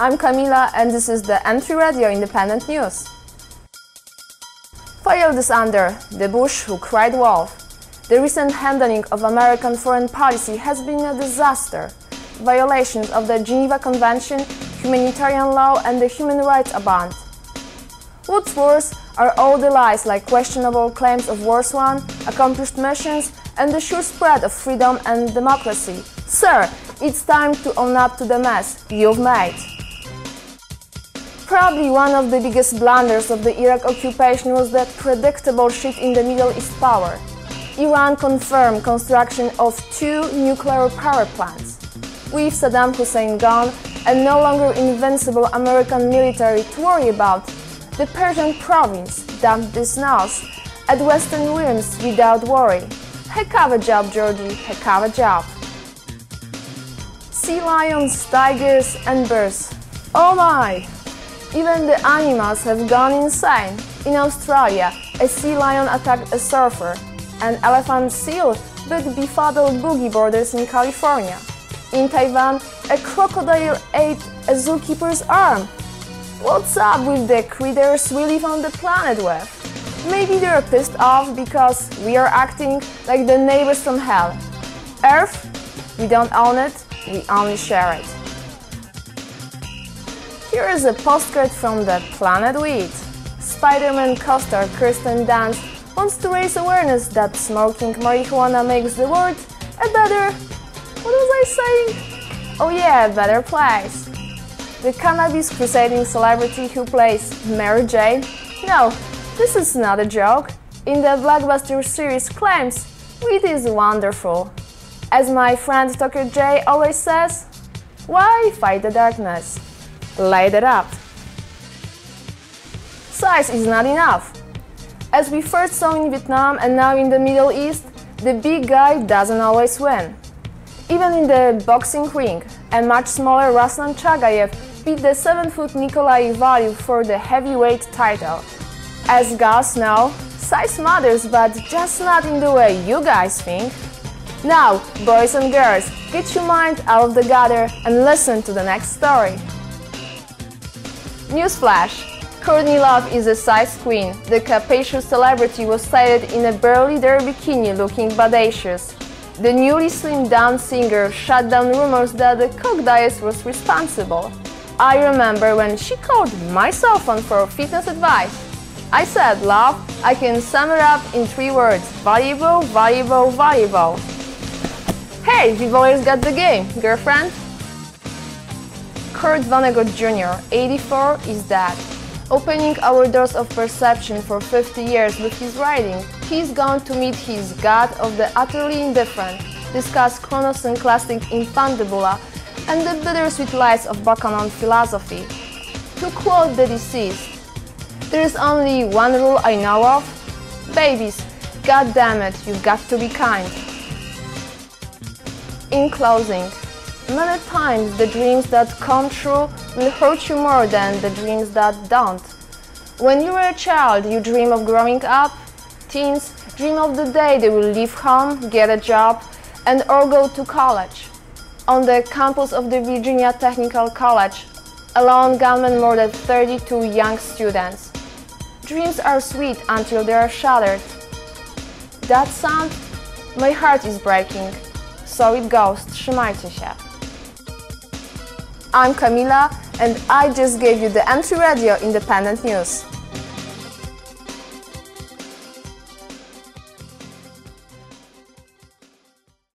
I'm Camila and this is the M3 Radio Independent News. File this under the Bush who cried wolf. The recent handling of American foreign policy has been a disaster. Violations of the Geneva Convention, humanitarian law and the human rights abound. What's worse are all the lies like questionable claims of wars won, accomplished missions, and the sure spread of freedom and democracy. Sir, it's time to own up to the mess you've made. Probably one of the biggest blunders of the Iraq occupation was that predictable shift in the Middle East power. Iran confirmed construction of two nuclear power plants. With Saddam Hussein gone and no longer invincible American military to worry about, the Persian province dumped this nose at Western rims without worry. Heck of a job, Georgie, heck of a job. Sea lions, tigers and bears. Oh my! Even the animals have gone insane. In Australia, a sea lion attacked a surfer. An elephant seal bit befuddled boogie boarders in California. In Taiwan, a crocodile ate a zookeeper's arm. What's up with the critters we live on the planet with? Maybe they're pissed off because we are acting like the neighbors from hell. Earth, we don't own it, we only share it. Here is a postcard from the Planet Weed. Spider-Man co-star Kirsten Dunst wants to raise awareness that smoking marijuana makes the world a better... what was I saying? Oh yeah, a better place. The cannabis crusading celebrity who plays Mary Jane? No, this is not a joke. In the blockbuster series claims, weed is wonderful. As my friend Tucker J always says, why fight the darkness? Light it up. Size is not enough. As we first saw in Vietnam and now in the Middle East, the big guy doesn't always win. Even in the boxing ring, a much smaller Ruslan Chagayev beat the 7-foot Nikolai Valuev for the heavyweight title. As guys know, size matters but just not in the way you guys think. Now, boys and girls, get your mind out of the gutter and listen to the next story. Newsflash! Courtney Love is a size queen. The capacious celebrity was sighted in a burly there bikini looking bodacious. The newly slimmed down singer shut down rumors that the coke diet was responsible. I remember when she called my cell phone for fitness advice. I said, love, I can sum it up in three words. Valuable, valuable, valuable. Hey, you've always got the game, girlfriend. Kurt Vonnegut Jr., 84, is dead. Opening our doors of perception for 50 years with his writing, he's gone to meet his God of the utterly indifferent, discuss Chronos and classic Infundibula, and the bittersweet lies of Bokonon philosophy. To quote the deceased, there is only one rule I know of. Babies, god damn it, you've got to be kind. In closing, Many times the dreams that come true will hurt you more than the dreams that don't. When you are a child, you dream of growing up. Teens dream of the day they will leave home, get a job, and or go to college. On the campus of the Virginia Technical College, a lone gunman murdered 32 young students. Dreams are sweet until they are shattered. That sound? My heart is breaking. So it goes, trzymajcie się. I'm Camila and I just gave you the M3 Radio Independent News.